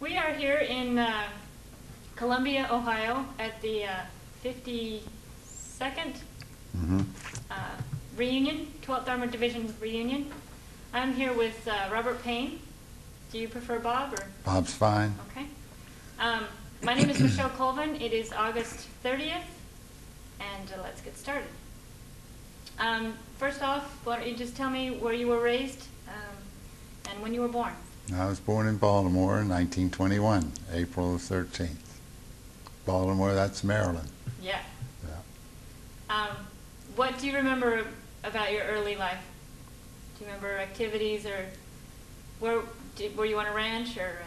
We are here in uh, Columbus, Ohio, at the uh, 52nd hmm uh, reunion, 12th Armored Division reunion. I'm here with uh, Robert Payne. Do you prefer Bob or? Bob's fine. Okay. Um, my name is Michelle Colvin. It is August 30th, and uh, let's get started. Um, first off, why don't you just tell me where you were raised um, and when you were born? I was born in Baltimore in 1921, April 13th. Baltimore, that's Maryland. Yeah. Yeah. Um, what do you remember about your early life? Do you remember activities or where did, were you on a ranch or? Uh,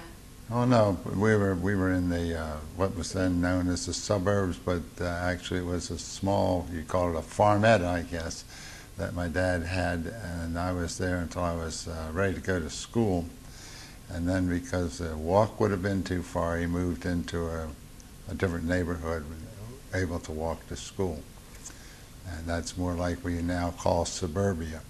Oh no, we were we were in the uh, what was then known as the suburbs, but uh, actually it was a small, you call it a farmette, I guess, that my dad had, and I was there until I was uh, ready to go to school, and then because the walk would have been too far, he moved into a, a different neighborhood, able to walk to school, and that's more like we now call suburbia.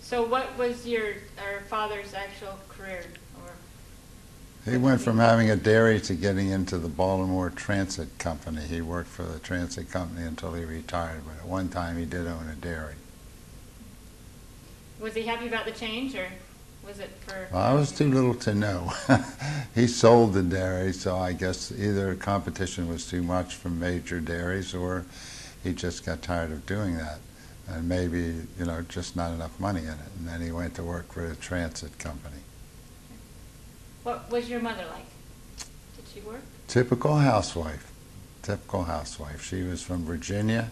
so what was your our father's actual career or? He went from having a dairy to getting into the Baltimore Transit Company. He worked for the transit company until he retired, but at one time he did own a dairy. Was he happy about the change or was it for? Well, I was too little to know. he sold the dairy, so I guess either competition was too much from major dairies or he just got tired of doing that. And maybe, you know, just not enough money in it. And then he went to work for a transit company. What was your mother like? Did she work? Typical housewife. Typical housewife. She was from Virginia,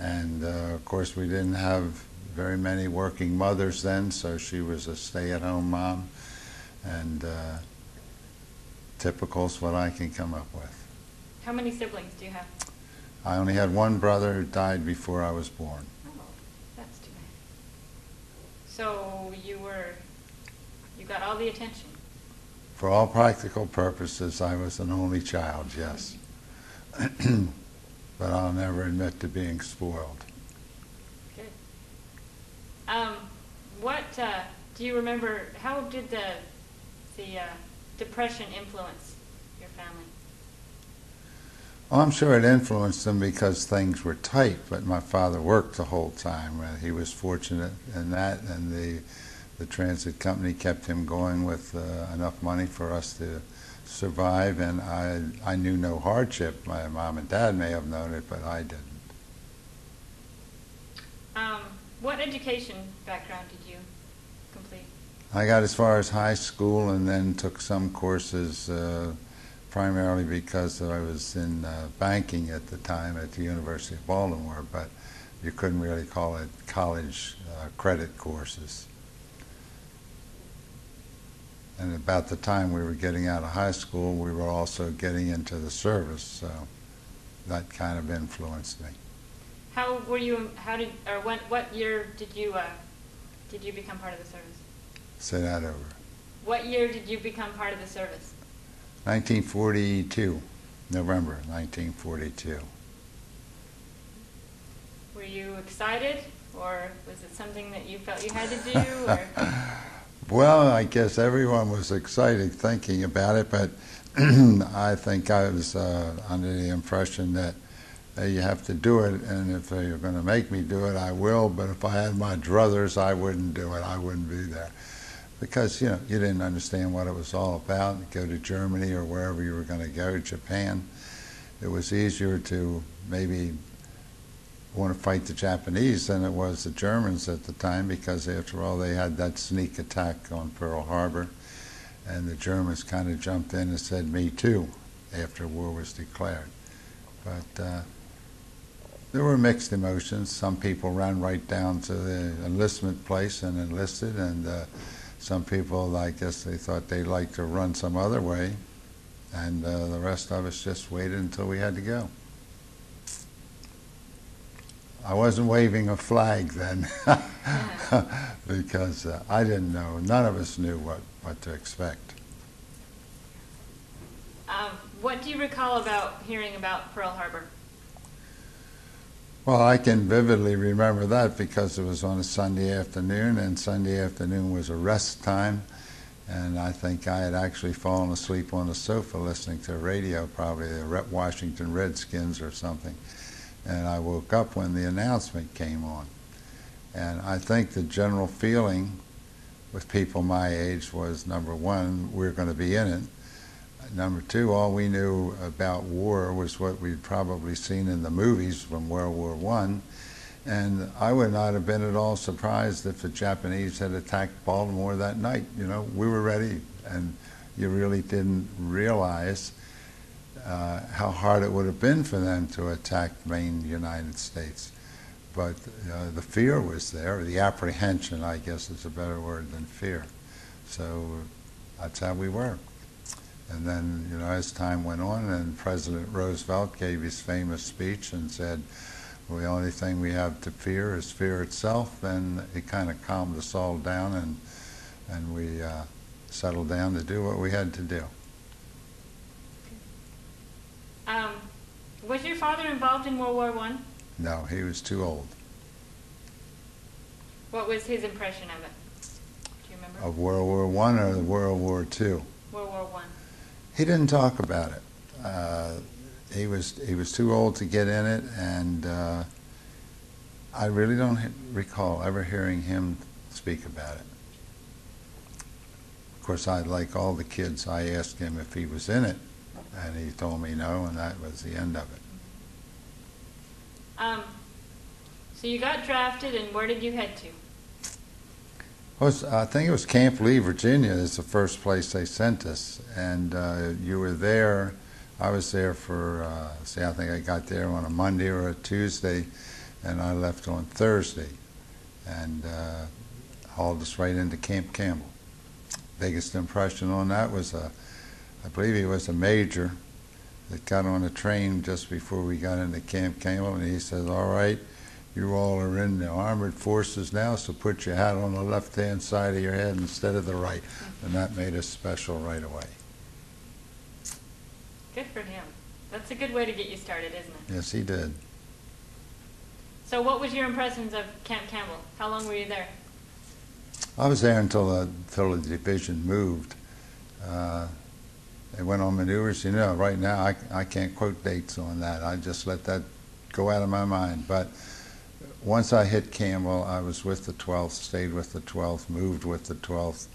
and uh, of course, we didn't have very many working mothers then, so she was a stay at home mom. And uh, typical's what I can come up with. How many siblings do you have? I only had one brother who died before I was born. Oh, that's too bad. So you were, you got all the attention. For all practical purposes, I was an only child, yes. but I'll never admit to being spoiled. Um, what uh, do you remember? How did the the uh, depression influence your family? Well, I'm sure it influenced them because things were tight, but my father worked the whole time. Uh, he was fortunate in that, and the the transit company kept him going with uh, enough money for us to survive, and I I knew no hardship. My mom and dad may have known it, but I didn't. Um, what education background did you complete? I got as far as high school and then took some courses uh, primarily because I was in uh, banking at the time at the University of Baltimore, but you couldn't really call it college uh, credit courses. And about the time we were getting out of high school, we were also getting into the service, so that kind of influenced me. How were you? How did or when? What year did you uh, did you become part of the service? Say that over. What year did you become part of the service? 1942, November 1942. Were you excited, or was it something that you felt you had to do? Or Well, I guess everyone was excited thinking about it, but I think I was uh, under the impression that you have to do it, and if you're going to make me do it, I will. But if I had my druthers, I wouldn't do it. I wouldn't be there because you know you didn't understand what it was all about. Go to Germany or wherever you were going to go, Japan. It was easier to maybe want to fight the Japanese than it was the Germans at the time because after all they had that sneak attack on Pearl Harbor and the Germans kind of jumped in and said me too after war was declared. But uh, there were mixed emotions. Some people ran right down to the enlistment place and enlisted and uh, some people I guess they thought they'd like to run some other way and uh, the rest of us just waited until we had to go. I wasn't waving a flag then because uh, I didn't know. None of us knew what, what to expect. um, what do you recall about hearing about Pearl Harbor? Well, I can vividly remember that because it was on a Sunday afternoon, and Sunday afternoon was a rest time, And I think I had actually fallen asleep on the sofa listening to radio, probably the Washington Redskins or something. And I woke up when the announcement came on. And I think the general feeling with people my age was number one, we're going to be in it. Number two, all we knew about war was what we'd probably seen in the movies from World War One. And I would not have been at all surprised if the Japanese had attacked Baltimore that night. You know, we were ready, and you really didn't realize uh, how hard it would have been for them to attack main United States. But uh, the fear was there, the apprehension, I guess is a better word than fear. So that's how we were. And then, you know, as time went on, and President Roosevelt gave his famous speech and said, well, the only thing we have to fear is fear itself, and it kind of calmed us all down, and and we uh, settled down to do what we had to do. Um, was your father involved in World War One? No, he was too old. What was his impression of it? Do you remember? Of World War One or World War Two? World War One. He didn't talk about it. Uh, he was he was too old to get in it, and uh, I really don't recall ever hearing him speak about it. Of course, I like all the kids. I asked him if he was in it, and he told me no, and that was the end of it. Um, so you got drafted, and where did you head to? Was, I think it was Camp Lee, Virginia, is the first place they sent us, and uh, you were there. I was there for, uh, see, I think I got there on a Monday or a Tuesday, and I left on Thursday, and uh, hauled us right into Camp Campbell. Biggest impression on that was a, I believe he was a major that got on a train just before we got into Camp Campbell, and he says, "All right, you all are in the armored forces now, so put your hat on the left-hand side of your head instead of the right," and that made us special right away. Good for him. That's a good way to get you started, isn't it? Yes, he did. So what was your impressions of Camp Campbell? How long were you there? I was there until the, until the division moved. Uh, they went on maneuvers. You know, right now I, I can't quote dates on that. I just let that go out of my mind. But once I hit Campbell, I was with the 12th, stayed with the 12th, moved with the 12th,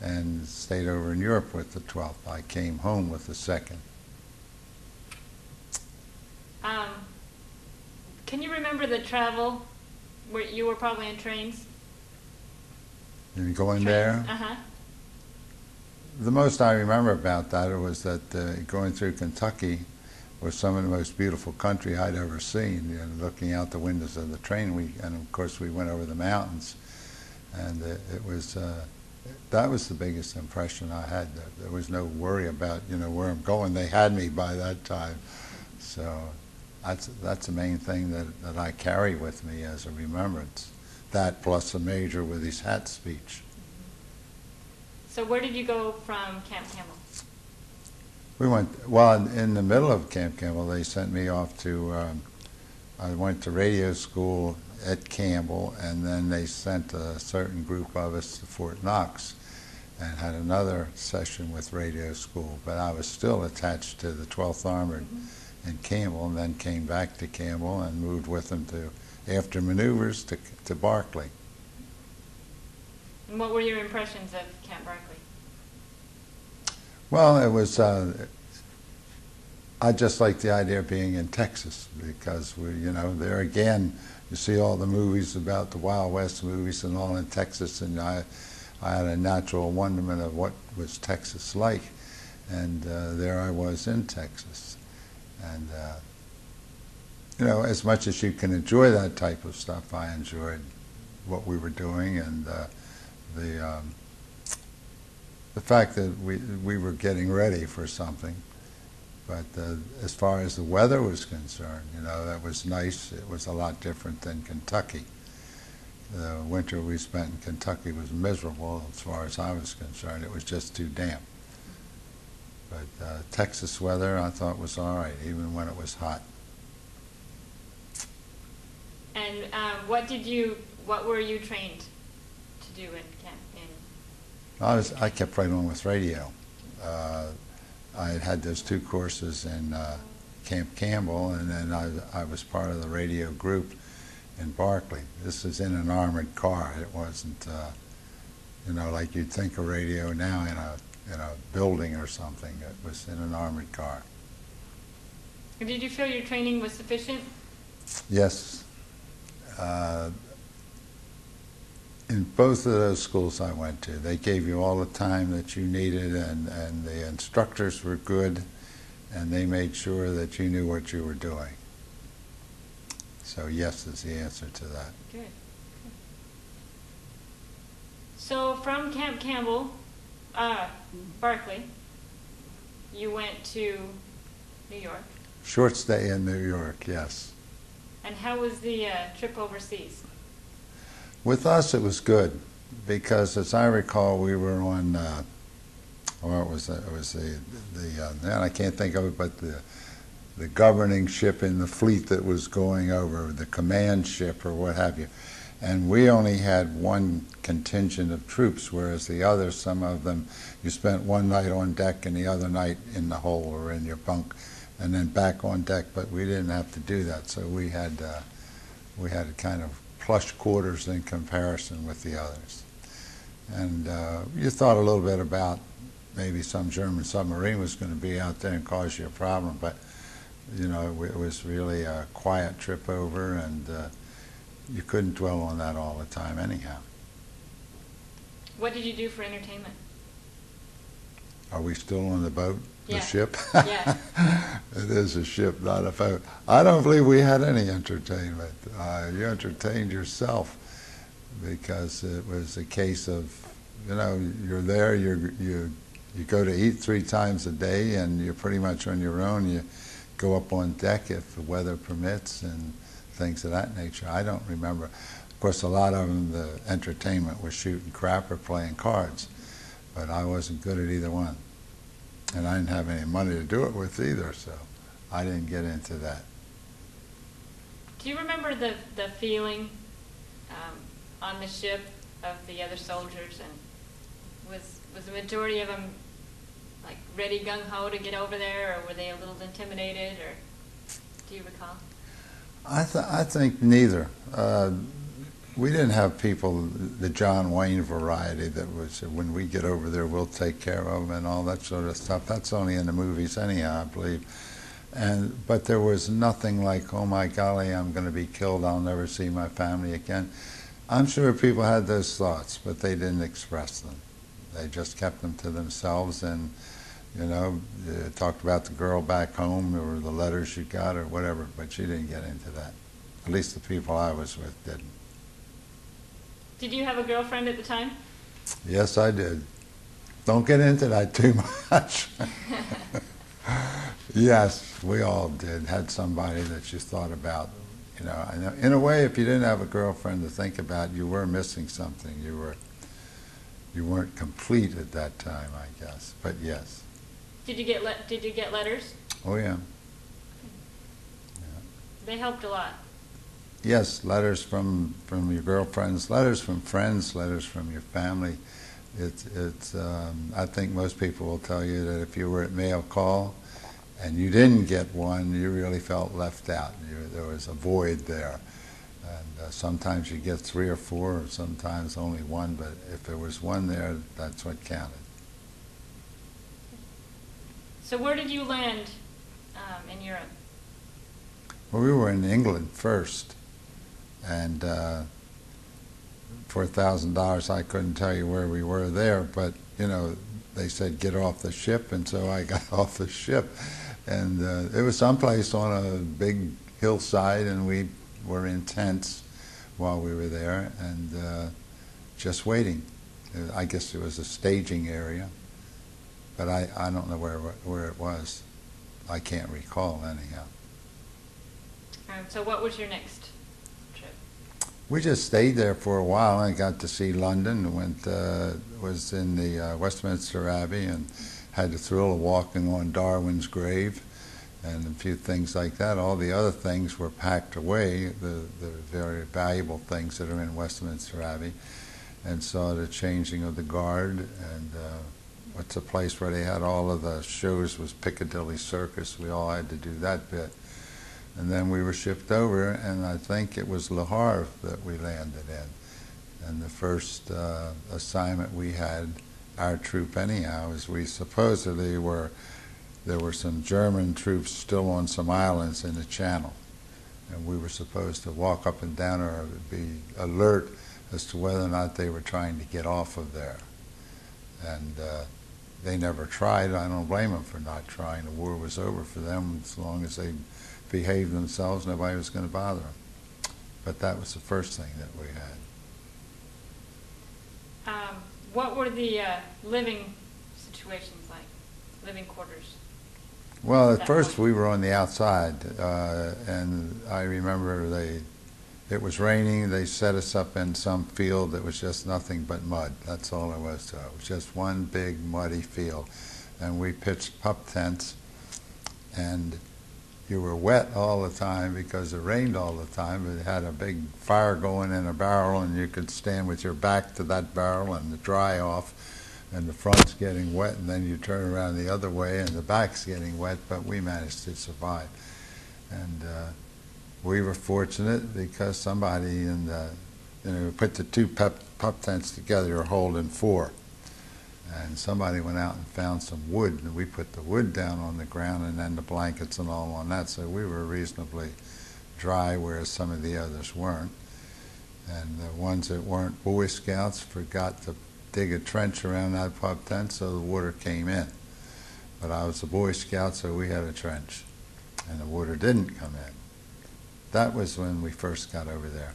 and stayed over in Europe with the 12th. I came home with the 2nd. Um, can you remember the travel where you were probably in trains? And going there, Uh huh. The most I remember about that was that uh, going through Kentucky was some of the most beautiful country I'd ever seen. You know, looking out the windows of the train, we and of course we went over the mountains, and it, it was uh, that was the biggest impression I had. There- There was no worry about you know where I'm going. They had me by that time, so that's that's the main thing that, that I carry with me as a remembrance. That plus the major with his hat speech. So where did you go from Camp Campbell? We went, well, in- the middle of Camp Campbell, they sent me off to, um, I went to radio school at Campbell, and then they sent a certain group of us to Fort Knox and had another session with radio school. But I was still attached to the 12th Armored in Campbell, and then came back to Campbell and moved with them to, after maneuvers, to, to Barkley. And what were your impressions of Camp Barkley? Well, it was. Uh, I just like the idea of being in Texas because we, you know, there again, you see all the movies about the Wild West movies and all in Texas, and I, I had a natural wonderment of what was Texas like, and uh, there I was in Texas, and uh, you know, as much as you can enjoy that type of stuff, I enjoyed what we were doing and uh, the. Um, the fact that we we were getting ready for something. But uh, as far as the weather was concerned, you know, that was nice. It was a lot different than Kentucky. The winter we spent in Kentucky was miserable as far as I was concerned. It was just too damp. But uh, Texas weather I thought was all right, even when it was hot. And um, what did you, what were you trained to do in camp I was I kept right on with radio. Uh, I had had those two courses in uh, Camp Campbell, and then I, I was part of the radio group in Barkley. This was in an armored car. It wasn't, uh, you know, like you'd think of radio now in a in a building or something. It was in an armored car. Did you feel your training was sufficient? Yes. Uh, in both of those schools I went to, they gave you all the time that you needed, and, and the instructors were good, and they made sure that you knew what you were doing. So, yes is the answer to that. Good. So from Camp Campbell, uh, Barkley, you went to New York. Short stay in New York, yes. And how was the uh, trip overseas? With us, it was good because, as I recall, we were on. Uh, or it was it was the the uh, man I can't think of it, but the the governing ship in the fleet that was going over the command ship or what have you, and we only had one contingent of troops, whereas the others, some of them, you spent one night on deck and the other night in the hole or in your bunk, and then back on deck. But we didn't have to do that, so we had uh, we had kind of plush quarters in comparison with the others. And uh, you thought a little bit about maybe some German submarine was going to be out there and cause you a problem, but you know it was really a quiet trip over, and uh, you couldn't dwell on that all the time, anyhow. What did you do for entertainment? Are we still on the boat? The Yeah. ship? Yeah. it is a ship, not a boat. I don't believe we had any entertainment. Uh, you entertained yourself because it was a case of, you know, you're there, you're, you, you go to eat three times a day, and you're pretty much on your own. You go up on deck if the weather permits and things of that nature. I don't remember. Of course, a lot of them, the entertainment was shooting crap or playing cards, but I wasn't good at either one. And I didn't have any money to do it with either, so I didn't get into that. Do you remember the, the feeling um, on the ship of the other soldiers? And was, was the majority of them like ready gung ho to get over there, or were they a little intimidated, or do you recall? I, th- I think neither. Uh, we didn't have people, the John Wayne variety that was, when we get over there, we'll take care of them and all that sort of stuff. That's only in the movies anyhow, I believe. And, but there was nothing like, oh my golly, I'm going to be killed, I'll never see my family again. I'm sure people had those thoughts, but they didn't express them. They just kept them to themselves and, you know, uh, talked about the girl back home or the letters you got or whatever, but she didn't get into that. At least the people I was with didn't. Did you have a girlfriend at the time? Yes, I did. Don't get into that too much. yes, we all did. Had somebody that you thought about. You know, uh, in a way, if you didn't have a girlfriend to think about, you were missing something. You were, you weren't complete at that time, I guess. But yes. Did you get le- Did you get letters? Oh yeah. They helped a lot. Yes, letters from, from your girlfriends, letters from friends, letters from your family. It's, it's, um, I think most people will tell you that if you were at mail call and you didn't get one, you really felt left out. You, there was a void there. And uh, sometimes you get three or four, or sometimes only one, but if there was one there, that's what counted. So where did you land um, in Europe? Well, we were in England first, and uh, for thousand dollars, I couldn't tell you where we were there. But you know, they said get off the ship, and so I got off the ship, and uh, it was someplace on a big hillside, and we were in tents while we were there, and uh, just waiting. I guess it was a staging area, but I, I don't know where where it was. I can't recall anyhow. Um, so what was your next? We just stayed there for a while and got to see London. Went uh, was in the uh, Westminster Abbey and had the thrill of walking on Darwin's grave and a few things like that. All the other things were packed away, the, the very valuable things that are in Westminster Abbey. and saw the changing of the guard. And uh, what's a place where they had all of the shows was Piccadilly Circus. We all had to do that bit. And then we were shipped over, and I think it was Le Havre that we landed in. And the first uh, assignment we had, our troop anyhow, is we supposedly were, there were some German troops still on some islands in the channel. And we were supposed to walk up and down or be alert as to whether or not they were trying to get off of there. And uh, they never tried. I don't blame them for not trying. The war was over for them as long as they behaved themselves, nobody was going to bother them. But that was the first thing that we had. Um, what were the uh, living situations like? Living quarters? Well, at first point. we were on the outside, uh, and I remember they, it was raining. They set us up in some field that was just nothing but mud. That's all it was to it. It was just one big muddy field, and we pitched pup tents, and you were wet all the time because it rained all the time. It had a big fire going in a barrel, and you could stand with your back to that barrel and dry off and the front's getting wet, and then you turn around the other way, and the back's getting wet, but we managed to survive. And uh, we were fortunate because somebody in the, you know, put the two pup, pup tents together, you're holding four. And somebody went out and found some wood, and we put the wood down on the ground, and then the blankets and all on that, so we were reasonably dry, whereas some of the others weren't. And the ones that weren't Boy Scouts forgot to dig a trench around that pup tent so the water came in. But I was a Boy Scout, so we had a trench, and the water didn't come in. That was when we first got over there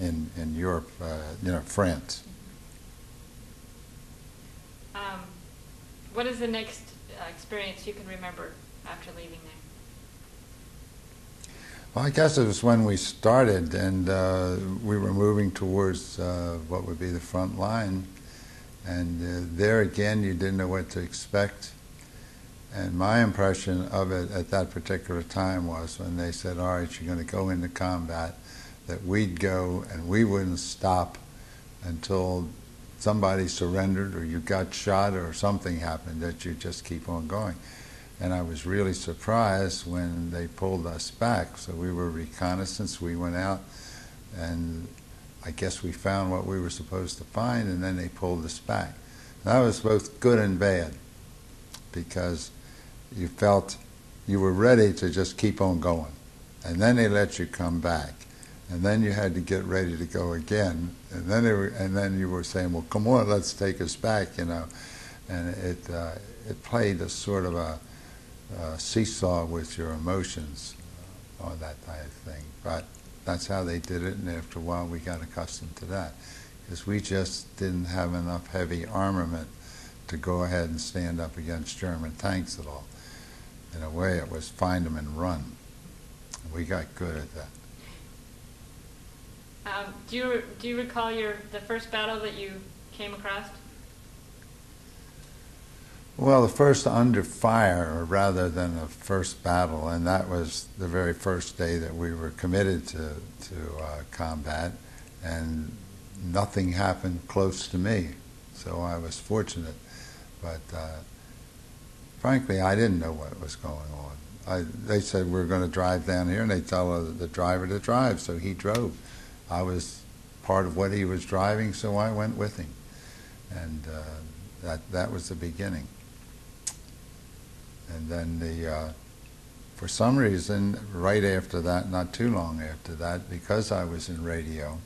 in, in Europe, uh, you know, France. Um, what is the next uh, experience you can remember after leaving there? Well, I guess it was when we started, and uh, we were moving towards uh, what would be the front line. And uh, there again, you didn't know what to expect. And my impression of it at that particular time was when they said, All right, you're going to go into combat, that we'd go and we wouldn't stop until somebody surrendered or you got shot or something happened, that you just keep on going. And I was really surprised when they pulled us back. So we were reconnaissance, we went out, and I guess we found what we were supposed to find, and then they pulled us back. And That was both good and bad because you felt you were ready to just keep on going. And then they let you come back. And then you had to get ready to go again. And then they were, and then you were saying, "Well, come on, let's take us back," you know. And it uh, it played a sort of a, uh seesaw with your emotions uh, on that type of thing. But that's how they did it, and after a while we got accustomed to that. Because we just didn't have enough heavy armament to go ahead and stand up against German tanks at all. In a way, it was find them and run. We got good at that. Um, do you do you recall your the first battle that you came across? Well, the first under fire, rather than the first battle, and that was the very first day that we were committed to to uh, combat, and nothing happened close to me, so I was fortunate. But uh, frankly, I didn't know what was going on. I, they said we're going to drive down here, and they tell the driver to drive, so he drove. I was part of what he was driving, so I went with him, and uh, that that was the beginning. And then the, uh, for some reason, right after that, not too long after that, because I was in radio,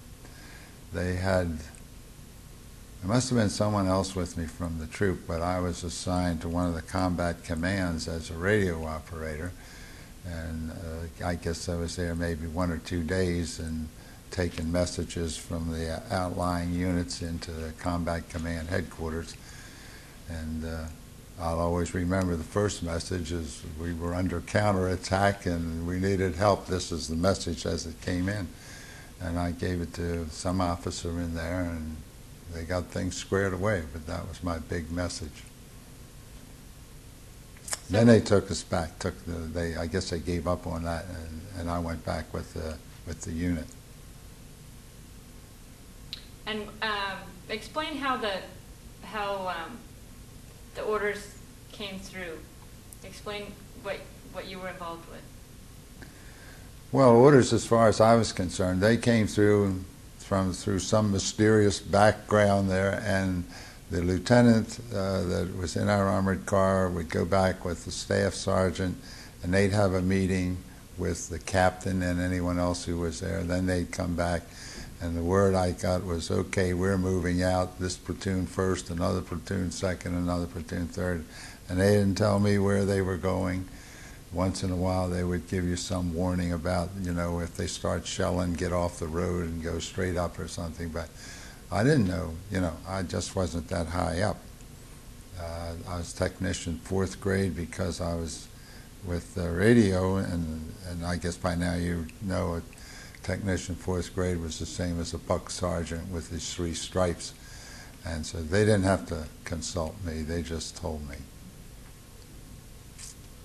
they had, there must have been someone else with me from the troop, but I was assigned to one of the combat commands as a radio operator. And uh, I guess I was there maybe one or two days and taking messages from the outlying units into the combat command headquarters. And uh, I'll always remember the first message is we were under counterattack and we needed help. This is the message as it came in. And I gave it to some officer in there and they got things squared away, but that was my big message. Then they took us back, took the, they, I guess they gave up on that and, and I went back with the, with the unit. And um, explain how the how um, the orders came through. Explain what what you were involved with. Well, orders, as far as I was concerned, they came through from through some mysterious background there, and the lieutenant uh, that was in our armored car would go back with the staff sergeant, and they'd have a meeting with the captain and anyone else who was there. Then they'd come back, and the word I got was, "Okay, we're moving out. This platoon first, another platoon second, another platoon third. And they didn't tell me where they were going once in a while they would give you some warning about, you know, if they start shelling, get off the road and go straight up or something. But I didn't know, you know, I just wasn't that high up. Uh, I was technician fourth grade because I was with the radio, and, and I guess by now you know a technician fourth grade was the same as a buck sergeant with his three stripes. And so they didn't have to consult me, they just told me.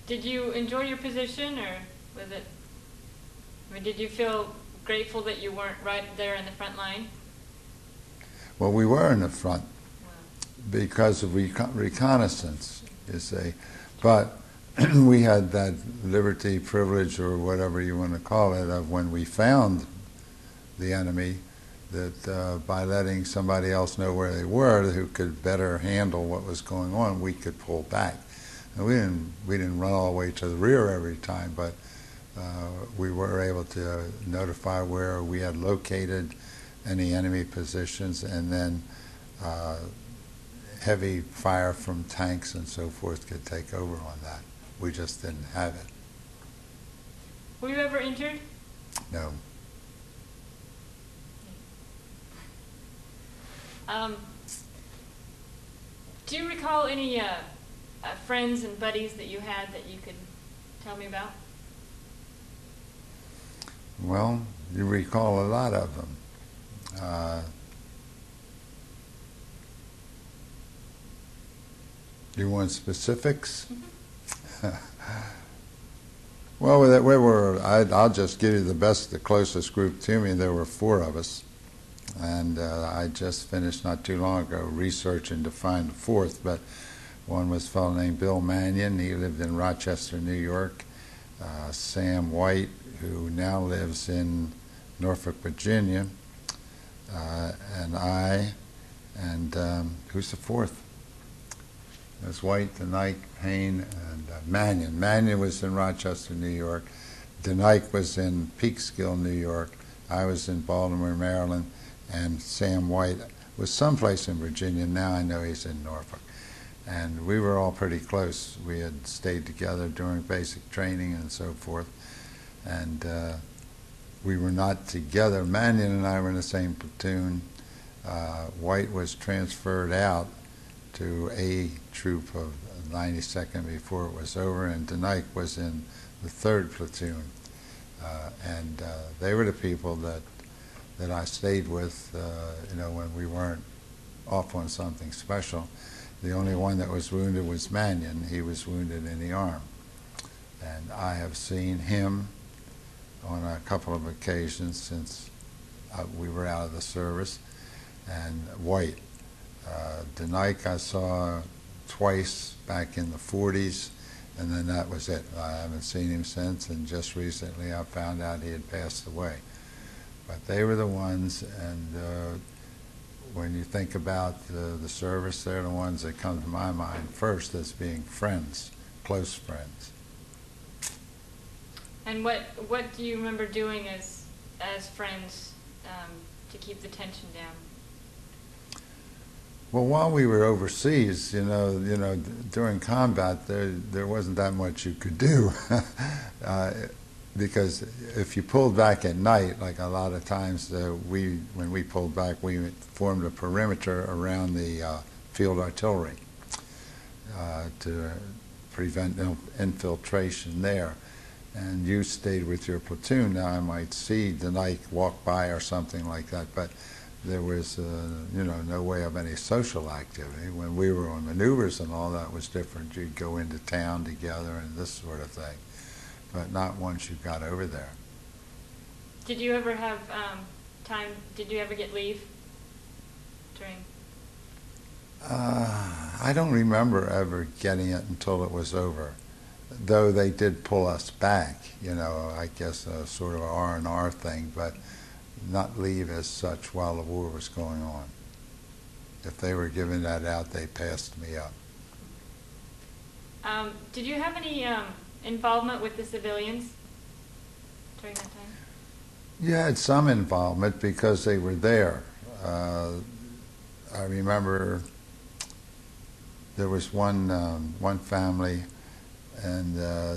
Did you enjoy your position, or was it? I mean, did you feel grateful that you weren't right there in the front line? Well, we were in the front Wow. because of recon- reconnaissance, you see. But we had that liberty, privilege, or whatever you want to call it, of when we found the enemy, that uh, by letting somebody else know where they were who could better handle what was going on, we could pull back. And we didn't, we didn't run all the way to the rear every time, but uh, we were able to notify where we had located any enemy positions and then uh, heavy fire from tanks and so forth could take over on that. We just didn't have it. Were you ever injured? No. Um, do you recall any uh, uh, friends and buddies that you had that you could tell me about? Well, you recall a lot of them. Uh, you want specifics? well, we we were. I, I'll just give you the best, the closest group to me. There were four of us, and uh, I just finished not too long ago researching to find the fourth. But one was a fellow named Bill Mannion. He lived in Rochester, New York. Uh, Sam White, who now lives in Norfolk, Virginia, uh, and I, and um, who's the fourth? There's White, DeNike, Payne, and uh, Mannion. Mannion was in Rochester, New York. DeNike was in Peekskill, New York. I was in Baltimore, Maryland, and Sam White was someplace in Virginia. Now I know he's in Norfolk. And we were all pretty close. We had stayed together during basic training and so forth. And uh, we were not together. Mannion and I were in the same platoon. Uh, White was transferred out to a troop of 92nd before it was over, and DeNike was in the third platoon. Uh, and uh, they were the people that that I stayed with, uh, you know, when we weren't off on something special. The only one that was wounded was Mannion. He was wounded in the arm. And I have seen him on a couple of occasions since uh, we were out of the service. And White. Uh, DeNike I saw twice back in the 40s, and then that was it. I haven't seen him since, and just recently I found out he had passed away. But they were the ones, and uh, when you think about the, the service, they're the ones that come to my mind first as being friends, close friends. And what what do you remember doing as as friends um, to keep the tension down? Well, while we were overseas, you know, you know, during combat, there there wasn't that much you could do, uh, because if you pulled back at night, like a lot of times, uh, we when we pulled back, we formed a perimeter around the uh, field artillery uh, to prevent infiltration there. And you stayed with your platoon. Now I might see DeNike walk by or something like that, but there was, uh, you know, no way of any social activity. When we were on maneuvers and all that was different. You'd go into town together and this sort of thing, but not once you got over there. Did you ever have um, time? Did you ever get leave? during? Uh, I don't remember ever getting it until it was over. Though they did pull us back, you know, I guess a sort of R and R thing, but not leave as such while the war was going on. If they were giving that out, they passed me up. Um, did you have any um, involvement with the civilians during that time? You had some involvement because they were there. Uh, I remember there was one um, one family, and uh,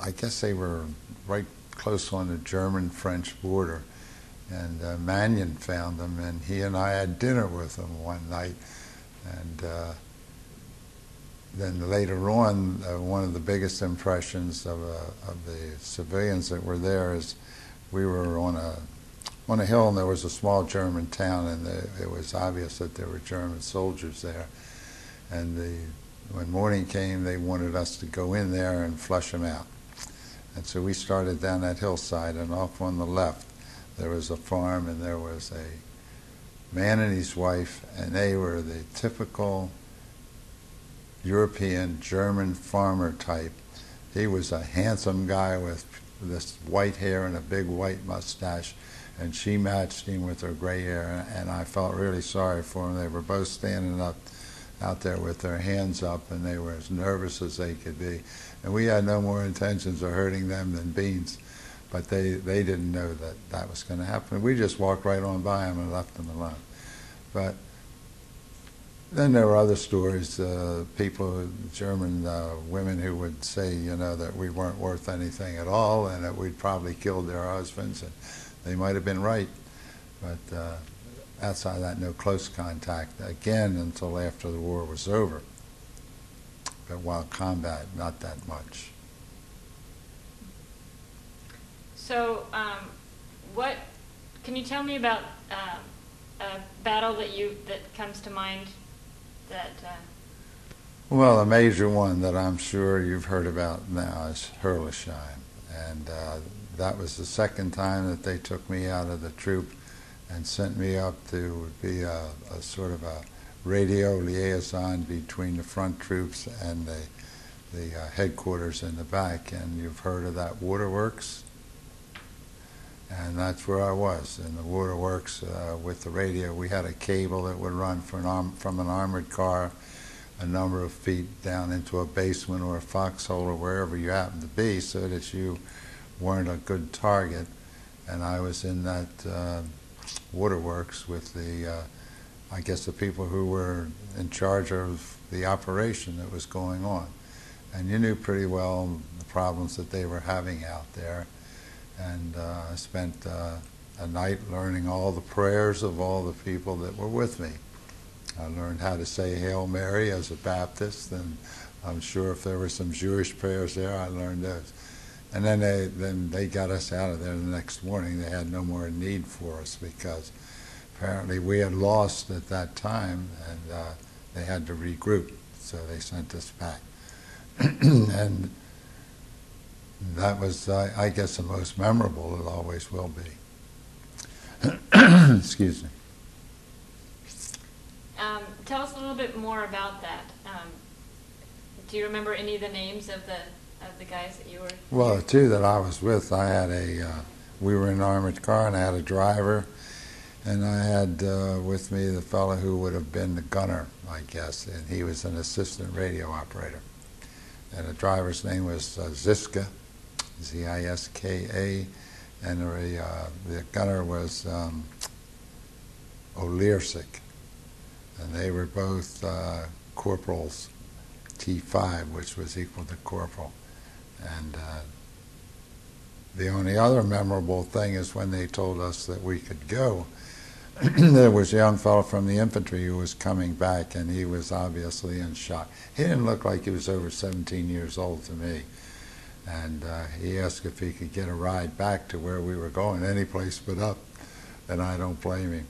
I guess they were right close on the German-French border. And uh, Mannion found them, and he and I had dinner with them one night. And uh, then later on, uh, one of the biggest impressions of, uh, of the civilians that were there is we were on a on a hill, and there was a small German town, and the, it was obvious that there were German soldiers there. And the, when morning came, they wanted us to go in there and flush them out. And so we started down that hillside, and off on the left, there was a farm, and there was a man and his wife, and they were the typical European German farmer type. He was a handsome guy with this white hair and a big white mustache, and she matched him with her gray hair, and I felt really sorry for them. They were both standing up out there with their hands up, and they were as nervous as they could be. And we had no more intentions of hurting them than beans, but they, they didn't know that that was going to happen. We just walked right on by them and left them alone. But then there were other stories, uh, people, German uh, women who would say, you know, that we weren't worth anything at all and that we'd probably killed their husbands. And they might have been right. But uh, outside of that, no close contact again until after the war was over. But while combat, not that much. So, um, what can you tell me about um, a battle that you that comes to mind that? Uh, well, a major one that I'm sure you've heard about now is Herrlisheim, and uh, that was the second time that they took me out of the troop and sent me up to be a, a sort of a radio liaison between the front troops and the the uh, headquarters in the back. And you've heard of that waterworks, and that's where I was in the waterworks uh, with the radio. We had a cable that would run from an, arm, from an armored car a number of feet down into a basement or a foxhole or wherever you happened to be, so that you weren't a good target. And I was in that uh, waterworks with the, uh, I guess, the people who were in charge of the operation that was going on. And you knew pretty well the problems that they were having out there and uh, I spent uh, a night learning all the prayers of all the people that were with me. I learned how to say Hail Mary as a Baptist, and I'm sure if there were some Jewish prayers there, I learned those. And then they then they got us out of there the next morning. They had no more need for us because apparently we had lost at that time, and uh, they had to regroup. So they sent us back. and that was, uh, I guess, the most memorable. It always will be. Excuse me. um, tell us a little bit more about that. Um, do you remember any of the names of the of the guys that you were? Well, the two that I was with, I had a. Uh, we were in an armored car, and I had a driver, and I had uh, with me the fellow who would have been the gunner, I guess, and he was an assistant radio operator. And the driver's name was uh, Ziska, Z-I-S-K-A, and the, uh, the gunner was um, Olersik, and they were both uh, corporals, T5, which was equal to corporal. And uh, the only other memorable thing is when they told us that we could go. there was a young fellow from the infantry who was coming back, and he was obviously in shock. He didn't look like he was over 17 years old to me and uh, he asked if he could get a ride back to where we were going, any place but up, and I don't blame him.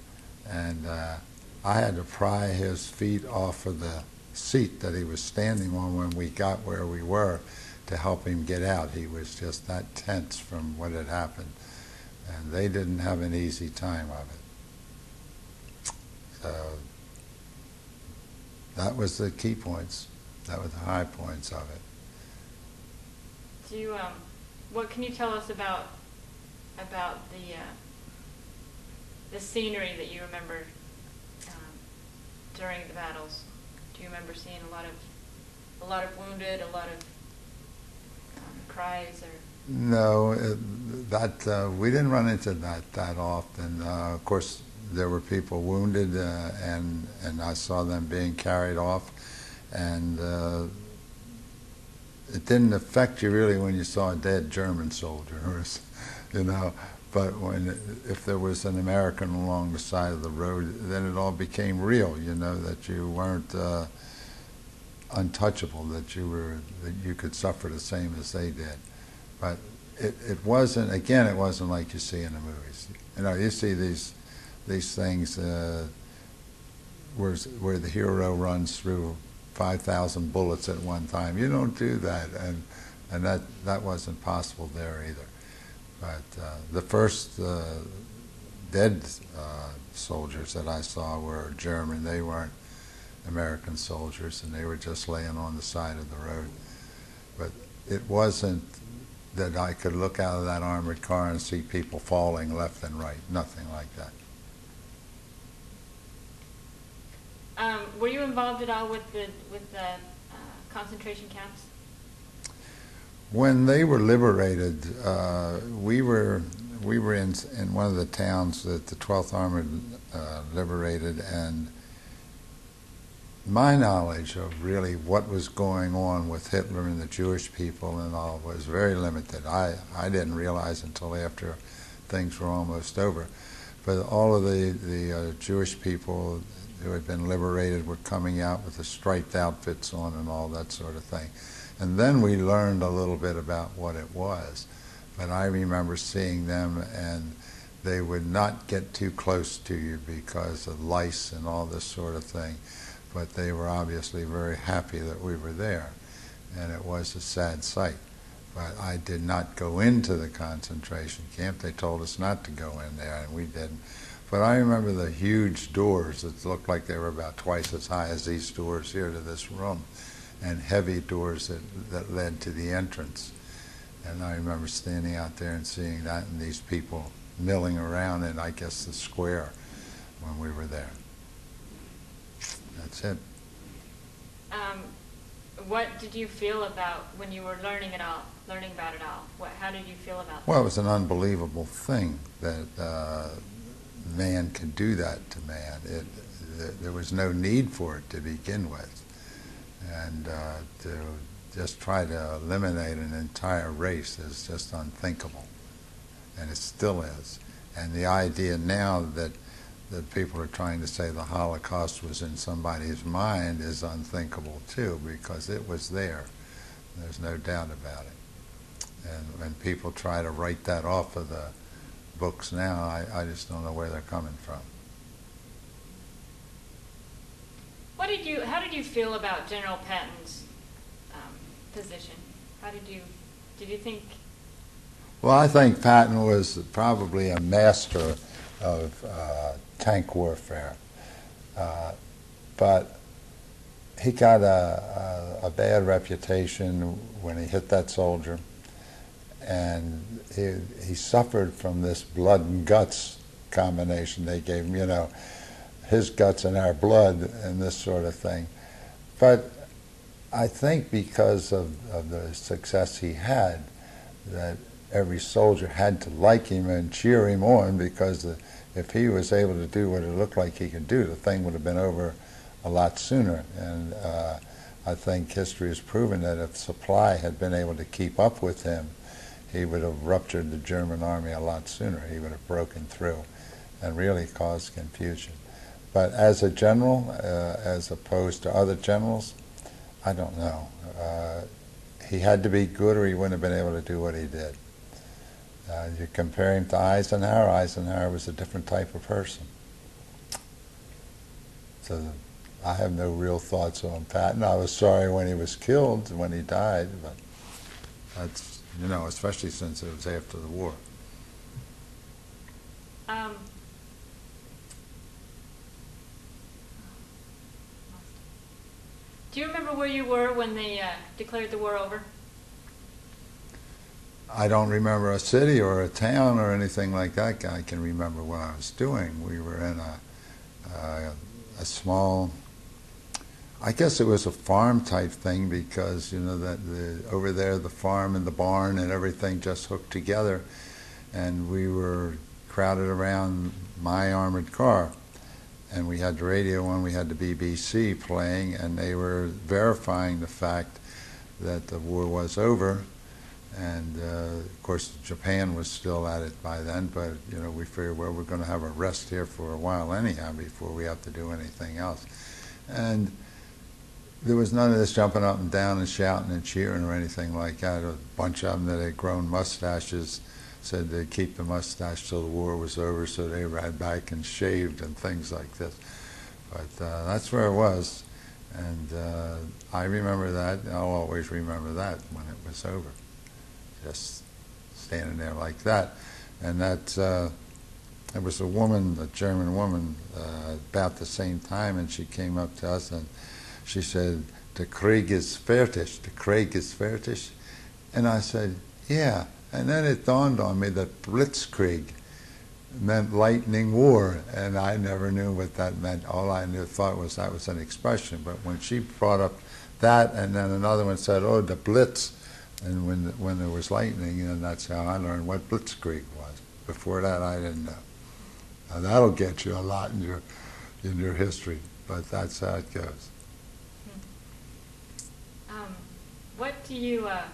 And uh, I had to pry his feet off of the seat that he was standing on when we got where we were to help him get out. He was just that tense from what had happened, and they didn't have an easy time of it. So that was the key points. That was the high points of it. Do you, um, what can you tell us about, about the, uh, the scenery that you remember um, during the battles? Do you remember seeing a lot of, a lot of wounded, a lot of um, cries or? No, it, that uh, we didn't run into that that often. Uh, of course, there were people wounded, uh, and and I saw them being carried off, and uh, it didn't affect you really when you saw a dead German soldier, you know. But when if there was an American along the side of the road, then it all became real. You know that you weren't uh, untouchable, that you were that you could suffer the same as they did. But it, it wasn't, again, it wasn't like you see in the movies. You know, you see these, these things uh, where, where the hero runs through 5,000 bullets at one time. You don't do that, and, and that, that wasn't possible there either. But uh, the first uh, dead uh, soldiers that I saw were German. They weren't American soldiers, and they were just laying on the side of the road. But it wasn't that I could look out of that armored car and see people falling left and right. Nothing like that. Um, were you involved at all with the, with the uh, concentration camps? When they were liberated, uh, we were we were in in one of the towns that the 12th Armored uh, liberated, and my knowledge of really what was going on with Hitler and the Jewish people and all was very limited. I I didn't realize until after things were almost over, but all of the the uh, Jewish people who had been liberated were coming out with the striped outfits on and all that sort of thing. And then we learned a little bit about what it was. But I remember seeing them, and they would not get too close to you because of lice and all this sort of thing. But they were obviously very happy that we were there. And it was a sad sight. But I did not go into the concentration camp. They told us not to go in there, and we didn't. But I remember the huge doors that looked like they were about twice as high as these doors here to this room and heavy doors that, that led to the entrance. And I remember standing out there and seeing that and these people milling around in, I guess, the square when we were there. That's it. Um, what did you feel about when you were learning it all, learning about it all? What, how did you feel about Well, it was an unbelievable thing that uh, man could do that to man. It, th- there was no need for it to begin with. And uh, to just try to eliminate an entire race is just unthinkable. And it still is. And the idea now that, that people are trying to say the Holocaust was in somebody's mind is unthinkable too, because it was there. There's no doubt about it. And when people try to write that off of the books now, I, I just don't know where they're coming from. What did you, how did you feel about General Patton's um, position? How did you, did you think, Well, I think Patton was probably a master of uh, tank warfare, uh, but he got a, a, a bad reputation when he hit that soldier, and he, he suffered from this blood and guts combination they gave him, you know, his guts and our blood and this sort of thing. But I think because of, of the success he had, that every soldier had to like him and cheer him on because the, if he was able to do what it looked like he could do, the thing would have been over a lot sooner. And uh, I think history has proven that if supply had been able to keep up with him, he would have ruptured the German army a lot sooner. He would have broken through and really caused confusion. But as a general, uh, as opposed to other generals, I don't know. Uh, he had to be good or he wouldn't have been able to do what he did. Uh, you compare him to Eisenhower, Eisenhower was a different type of person. So I have no real thoughts on Patton. I was sorry when he was killed, when he died, but that's, you know, especially since it was after the war. um, Do you remember where you were when they uh, declared the war over? I don't remember a city or a town or anything like that. I can remember what I was doing. We were in a, uh, a small, I guess it was a farm type thing because, you know, that the, over there the farm and the barn and everything just hooked together. And we were crowded around my armored car. And we had the radio on, we had the BBC playing, and they were verifying the fact that the war was over and uh, of course, Japan was still at it by then, but you know, we figured, well, we're going to have a rest here for a while anyhow before we have to do anything else. And there was none of this jumping up and down and shouting and cheering or anything like that. A bunch of them that had grown mustaches said they'd keep the mustache till the war was over, so they ran back and shaved and things like this. But uh, that's where it was. And uh, I remember that. I'll always remember that when it was over just standing there like that. And that uh, there was a woman, a German woman, uh, about the same time, and she came up to us and she said, "The Krieg is fertig. The Krieg is fertig." And I said, "Yeah." And then it dawned on me that Blitzkrieg meant lightning war, and I never knew what that meant. All I knew thought was that was an expression. But when she brought up that, and then another one said, "Oh, the Blitz," and when when there was lightning, and that's how I learned what Blitzkrieg was. Before that, I didn't know. Now, that'll get you a lot in your in your history, but that's how it goes. Um, what do you uh,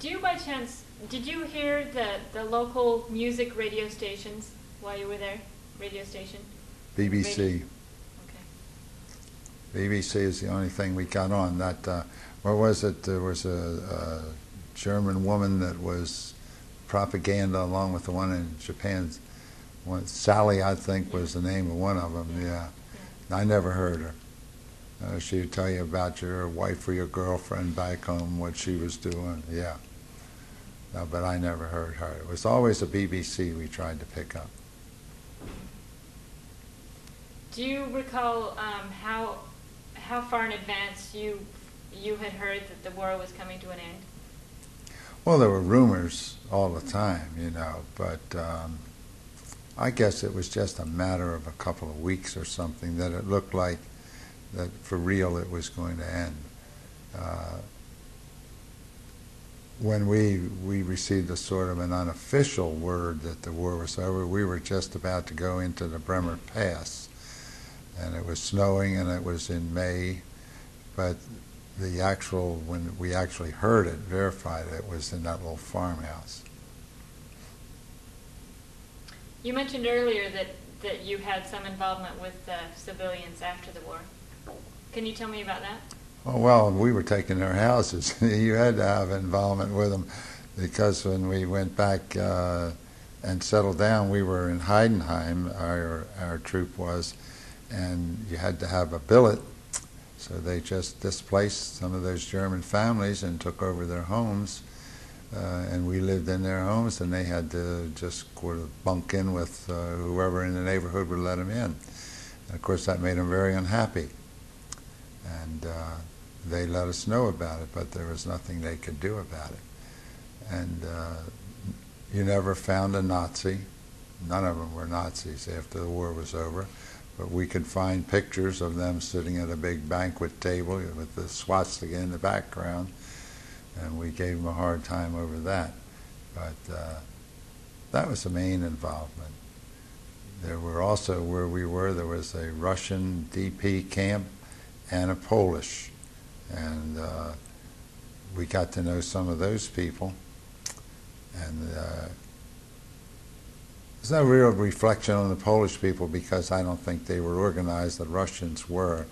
do? You by chance did you hear the the local music radio stations while you were there? Radio station. BBC. Radio. Okay. BBC is the only thing we got on. That uh, what was it? There was a, a German woman that was propaganda along with the one in Japan. One, Sally, I think, was the name of one of them. Yeah, I never heard her. Uh, she would tell you about your wife or your girlfriend back home, what she was doing. Yeah, no, but I never heard her. It was always the BBC we tried to pick up. Do you recall um, how how far in advance you you had heard that the war was coming to an end? Well, there were rumors all the time, you know, but um, I guess it was just a matter of a couple of weeks or something that it looked like that for real it was going to end. Uh, when we we received a sort of an unofficial word that the war was over, we were just about to go into the Brenner Pass, and it was snowing and it was in May, but the actual when we actually heard it, verified it, was in that little farmhouse. You mentioned earlier that that you had some involvement with uh, civilians after the war. Can you tell me about that? Oh, well, we were taking their houses. you had to have involvement with them because when we went back uh, and settled down, we were in Heidenheim, our, our troop was, and you had to have a billet. So they just displaced some of those German families and took over their homes. Uh, and we lived in their homes, and they had to just sort of bunk in with uh, whoever in the neighborhood would let them in. And of course, that made them very unhappy. And uh, they let us know about it, but there was nothing they could do about it. And uh, you never found a Nazi. None of them were Nazis after the war was over. But we could find pictures of them sitting at a big banquet table with the swastika in the background and we gave them a hard time over that. But uh, that was the main involvement. There were also, where we were, there was a Russian DP camp and a Polish. And uh, we got to know some of those people. And uh, there's no real reflection on the Polish people because I don't think they were organized. The Russians were.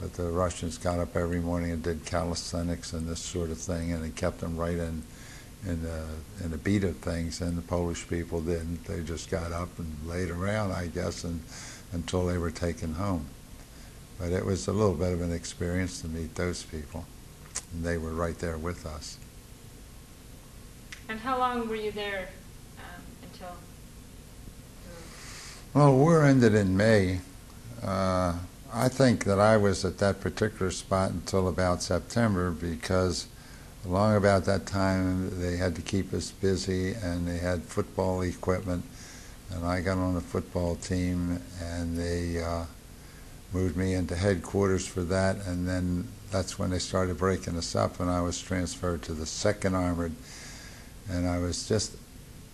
But the Russians got up every morning and did calisthenics and this sort of thing, and it kept them right in in the in the beat of things. And the Polish people didn't. They just got up and laid around, I guess, and until they were taken home. But it was a little bit of an experience to meet those people. And they were right there with us. And how long were you there um, until? Well, war ended in May. Uh, I think that I was at that particular spot until about September because along about that time they had to keep us busy and they had football equipment and I got on the football team and they uh, moved me into headquarters for that and then that's when they started breaking us up and I was transferred to the second armored and I was just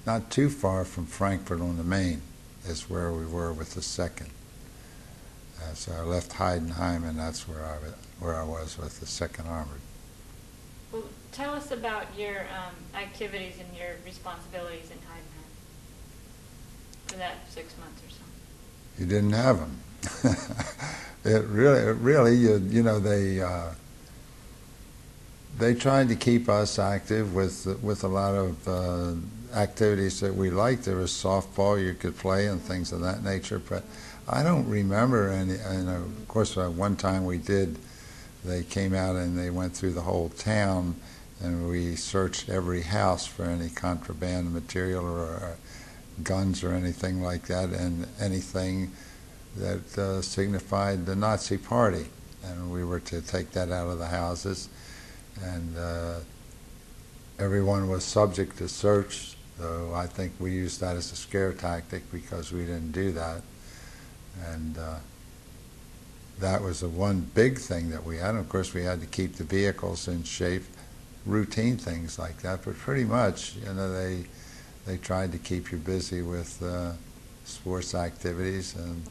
not too far from Frankfurt on the Main is where we were with the second. Uh, so I left Heidenheim, and that's where I wa- where I was with the Second Armored. Well, tell us about your um, activities and your responsibilities in Heidenheim for that six months or so. You didn't have them. it really, really, you, you know, they uh, they tried to keep us active with with a lot of uh, activities that we liked. There was softball you could play and things of that nature, but I don't remember any. And of course, uh, one time we did. They came out and they went through the whole town, and we searched every house for any contraband material or uh, guns or anything like that, and anything that uh, signified the Nazi Party. And we were to take that out of the houses, and uh, everyone was subject to search. Though I think we used that as a scare tactic because we didn't do that, and. Uh, that was the one big thing that we had. And of course, we had to keep the vehicles in shape, routine things like that. But pretty much, you know, they they tried to keep you busy with uh, sports activities, and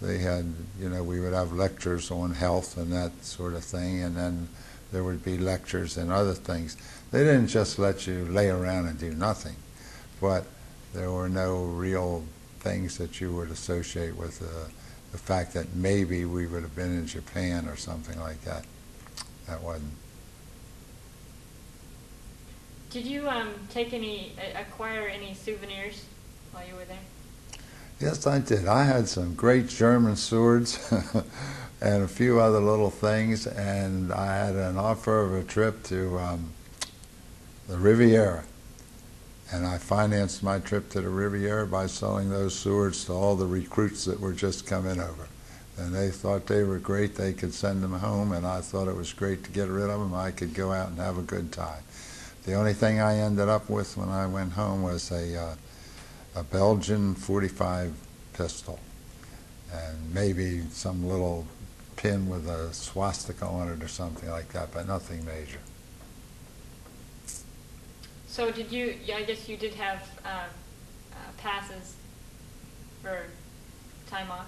they had, you know, we would have lectures on health and that sort of thing, and then there would be lectures and other things. They didn't just let you lay around and do nothing, but there were no real things that you would associate with. Uh, the fact that maybe we would have been in Japan or something like that. That wasn't. Did you um, take any, acquire any souvenirs while you were there? Yes, I did. I had some great German swords and a few other little things, and I had an offer of a trip to um, the Riviera. And I financed my trip to the Riviera by selling those swords to all the recruits that were just coming over. And they thought they were great, they could send them home, and I thought it was great to get rid of them. I could go out and have a good time. The only thing I ended up with when I went home was a, uh, a Belgian 45 pistol, and maybe some little pin with a swastika on it or something like that, but nothing major. So did you, I guess you did have um, uh, passes for time off?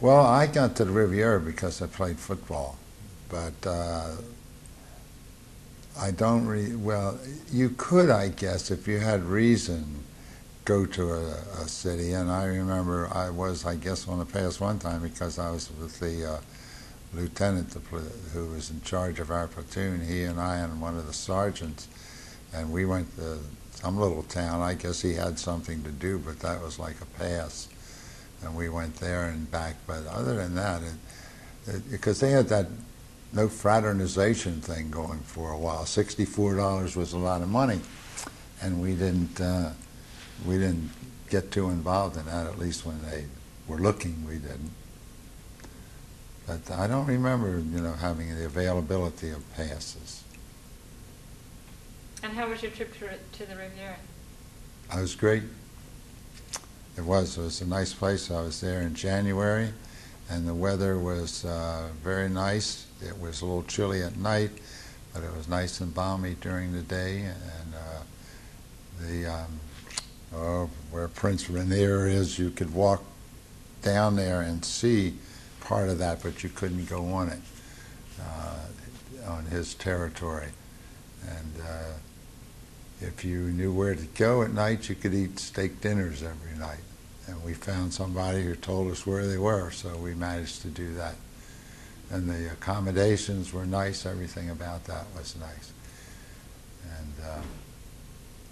Well, I got to the Riviera because I played football, but uh, I don't re well, you could, I guess, if you had reason, go to a, a city. And I remember I was, I guess, on the pass one time because I was with the uh, lieutenant who was in charge of our platoon. He and I and one of the sergeants, and we went to some little town. I guess he had something to do, but that was like a pass and we went there and back. But other than that, because they had that no fraternization thing going for a while. Sixty-four dollars was a lot of money, and we didn't uh, we didn't get too involved in that. At least when they were looking, we didn't. But I don't remember, you know, having the availability of passes. And how was your trip to, to the Riviera? I was great. It was. It was a nice place. I was there in January, and the weather was uh, very nice. It was a little chilly at night, but it was nice and balmy during the day. And uh, the um, where Prince Rainier is, you could walk down there and see part of that, but you couldn't go on it uh, on his territory. And uh, if you knew where to go at night, you could eat steak dinners every night. And we found somebody who told us where they were, so we managed to do that. And the accommodations were nice, everything about that was nice. And uh,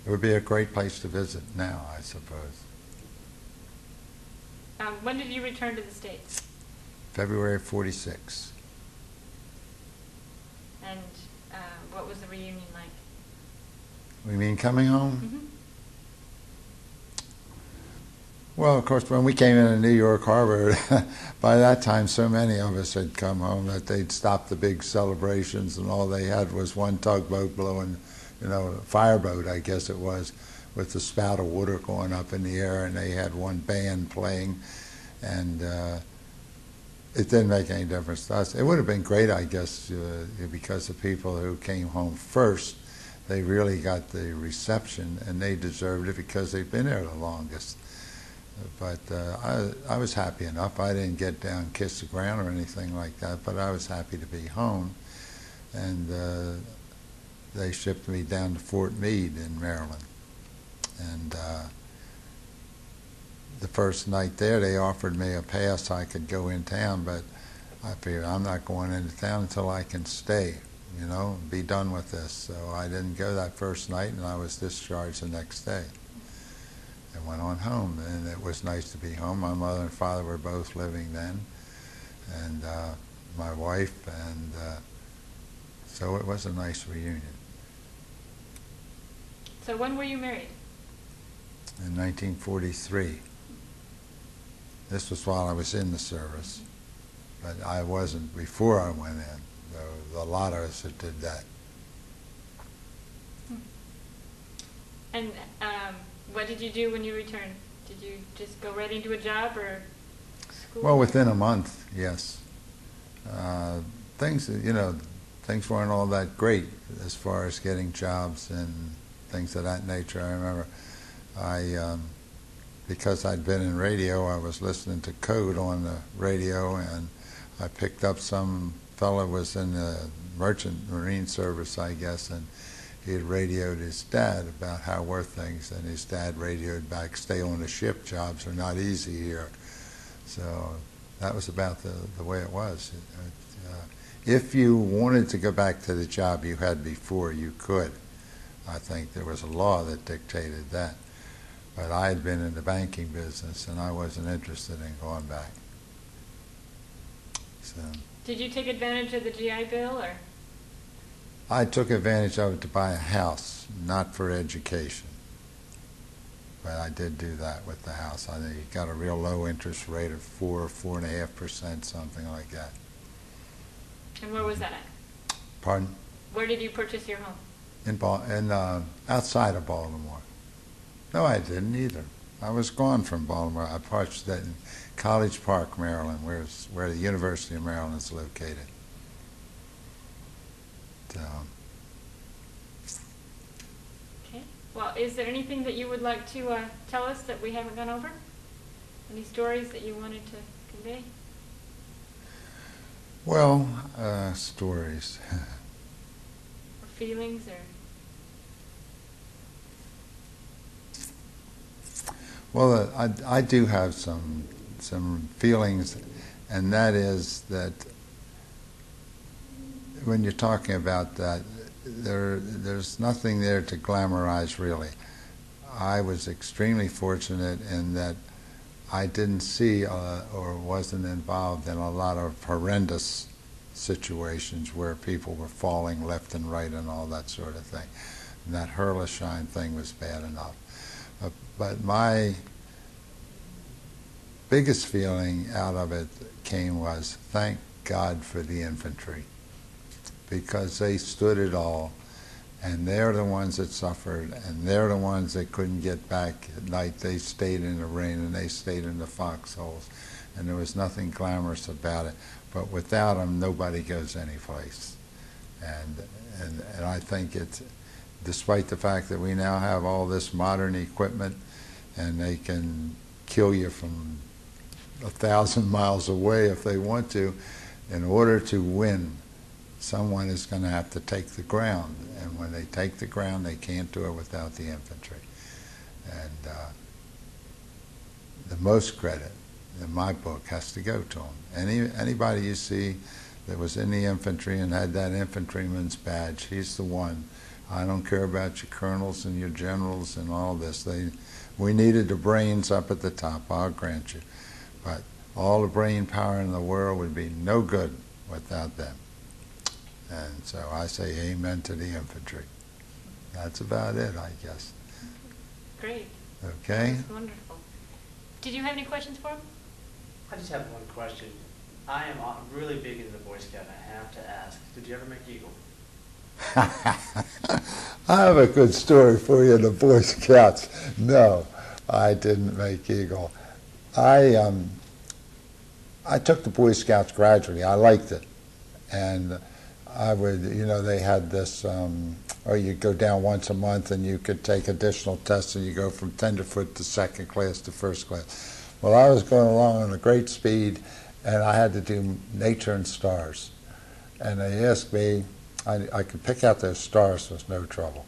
it would be a great place to visit now, I suppose. Um, when did you return to the States? February 46. And uh, what was the reunion like? We mean coming home? Mm-hmm. Well, of course, when we came into New York Harbor, by that time, so many of us had come home that they'd stopped the big celebrations, and all they had was one tugboat blowing, you know, fireboat, I guess it was, with the spout of water going up in the air, and they had one band playing, and uh, it didn't make any difference to us. It would have been great, I guess, uh, because the people who came home first, they really got the reception, and they deserved it because they've been there the longest. But uh, I, I was happy enough. I didn't get down, kiss the ground, or anything like that. But I was happy to be home, and uh, they shipped me down to Fort Meade in Maryland. And uh, the first night there, they offered me a pass. So I could go in town, but I figured I'm not going into town until I can stay, you know, be done with this. So I didn't go that first night, and I was discharged the next day and went on home. And it was nice to be home. My mother and father were both living then, and uh, my wife, and uh, so it was a nice reunion. So when were you married? In 1943. This was while I was in the service, but I wasn't before I went in. There was a lot of us that did that. And um, what did you do when you returned? Did you just go right into a job or school? Well, within a month, yes. Uh, things, you know, things weren't all that great as far as getting jobs and things of that nature. I remember I, um, because I'd been in radio, I was listening to Code on the radio, and I picked up some fellow was in the merchant marine service, I guess, and he had radioed his dad about how were things, and his dad radioed back, "Stay on the ship. Jobs are not easy here." So that was about the the way it was. Uh, if you wanted to go back to the job you had before, you could. I think there was a law that dictated that. But I had been in the banking business, and I wasn't interested in going back. So. Did you take advantage of the GI Bill, or? I took advantage of it to buy a house, not for education. But I did do that with the house. I think it got a real low interest rate of four, or four and a half percent, something like that. And where was that at? Pardon? Where did you purchase your home? In, in uh, outside of Baltimore. No, I didn't either. I was gone from Baltimore. I purchased that in College Park, Maryland, where where the University of Maryland is located. So. Okay. Well, is there anything that you would like to uh, tell us that we haven't gone over? Any stories that you wanted to convey? Well, uh, stories. or feelings, or? Well, uh, I, I do have some some feelings, and that is that when you're talking about that, there there's nothing there to glamorize really. I was extremely fortunate in that I didn't see uh, or wasn't involved in a lot of horrendous situations where people were falling left and right and all that sort of thing. And that Herrlisheim thing was bad enough. Uh, but my biggest feeling out of it came was thank God for the infantry because they stood it all and they're the ones that suffered and they're the ones that couldn't get back at night. They stayed in the rain and they stayed in the foxholes and there was nothing glamorous about it. But without them, nobody goes anyplace. And, and, and I think it's, despite the fact that we now have all this modern equipment and they can kill you from a thousand miles away if they want to, in order to win, someone is going to have to take the ground. And when they take the ground, they can't do it without the infantry. And uh, the most credit in my book has to go to them. Any, anybody you see that was in the infantry and had that infantryman's badge, he's the one. I don't care about your colonels and your generals and all this. They, we needed the brains up at the top, I'll grant you. But all the brain power in the world would be no good without them. And so I say amen to the infantry. That's about it, I guess. Great. Okay? That's wonderful. Did you have any questions for him? I just have one question. I am really big into the Boy Scout, and I have to ask, did you ever make Eagle? I have a good story for you the Boy Scouts. No, I didn't make Eagle. I um, I took the Boy Scouts gradually. I liked it, and I would, you know, they had this. Um, or you go down once a month, and you could take additional tests, and you go from tenderfoot to second class to first class. Well, I was going along on a great speed, and I had to do nature and stars, and they asked me I, I could pick out those stars with no trouble.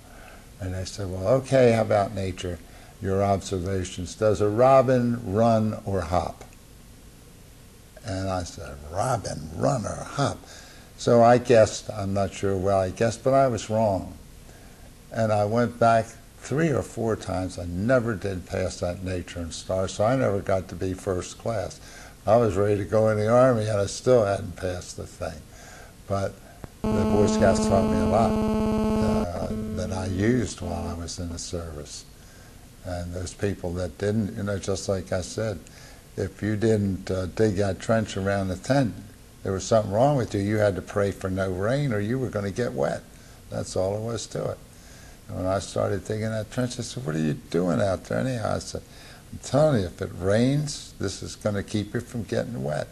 And they said, well, okay, how about nature? Your observations. Does a robin run or hop? And I said, robin, run or hop? So I guessed, I'm not sure well I guessed, but I was wrong. And I went back three or four times. I never did pass that nature and stars, so I never got to be first class. I was ready to go in the Army, and I still hadn't passed the thing. But the Boy Scouts taught me a lot uh, that I used while I was in the service. And those people that didn't, you know, just like I said, if you didn't uh, dig that trench around the tent, there was something wrong with you. You had to pray for no rain or you were going to get wet. That's all there was to it. And when I started digging that trench, I said, what are you doing out there anyhow? I said, I'm telling you, if it rains, this is going to keep you from getting wet.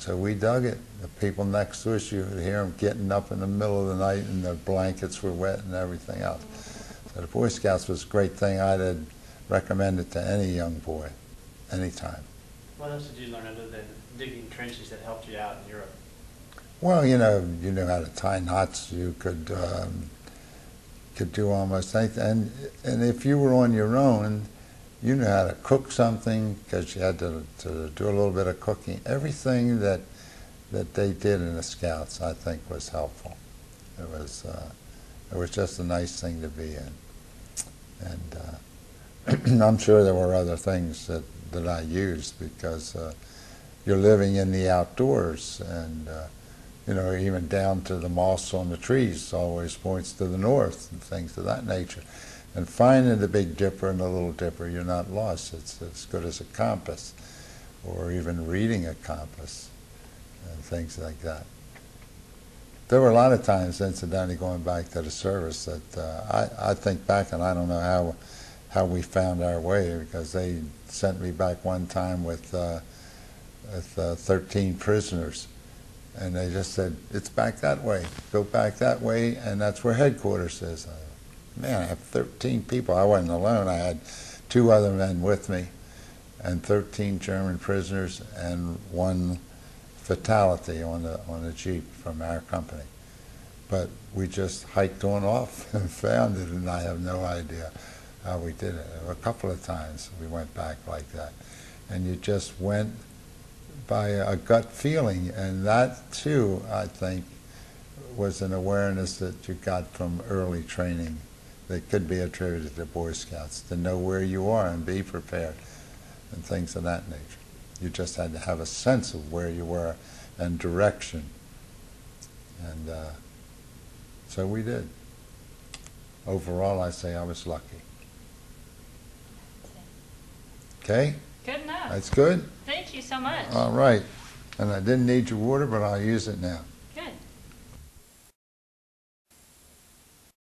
So we dug it. The people next to us, you would hear them getting up in the middle of the night and their blankets were wet and everything else. So the Boy Scouts was a great thing. I'd recommend it to any young boy, anytime. What else did you learn other than digging trenches that helped you out in Europe? Well, you know, you knew how to tie knots. You could um, could do almost anything. And, and if you were on your own, you knew how to cook something because you had to, to do a little bit of cooking. Everything that that they did in the Scouts, I think, was helpful. It was uh, it was just a nice thing to be in, and uh, I'm sure there were other things that that I used because uh, you're living in the outdoors, and uh, you know even down to the moss on the trees always points to the north and things of that nature. And finding the Big Dipper and the Little Dipper, you're not lost. It's as good as a compass, or even reading a compass, and things like that. There were a lot of times, incidentally, going back to the service, that uh, I, I think back and I don't know how, how we found our way because they sent me back one time with, uh, with uh, 13 prisoners. And they just said, it's back that way. Go back that way, and that's where headquarters is man, I have 13 people. I wasn't alone. I had two other men with me and 13 German prisoners and one fatality on the, on a Jeep from our company. But we just hiked on off and found it, and I have no idea how we did it. A couple of times we went back like that. And you just went by a gut feeling, and that too, I think, was an awareness that you got from early training that could be attributed to Boy Scouts, to know where you are and be prepared and things of that nature. You just had to have a sense of where you were and direction. And uh, so we did. Overall, I say I was lucky. Okay? Good enough. That's good? Thank you so much. All right. And I didn't need your water, but I'll use it now.